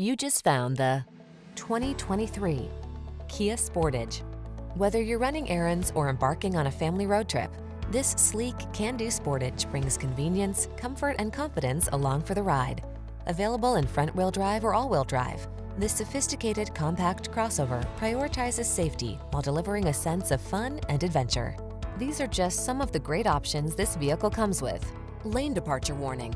You just found the 2023 Kia Sportage. Whether you're running errands or embarking on a family road trip, this sleek, can-do Sportage brings convenience, comfort, and confidence along for the ride. Available in front-wheel drive or all-wheel drive, this sophisticated compact crossover prioritizes safety while delivering a sense of fun and adventure. These are just some of the great options this vehicle comes with. Lane departure warning,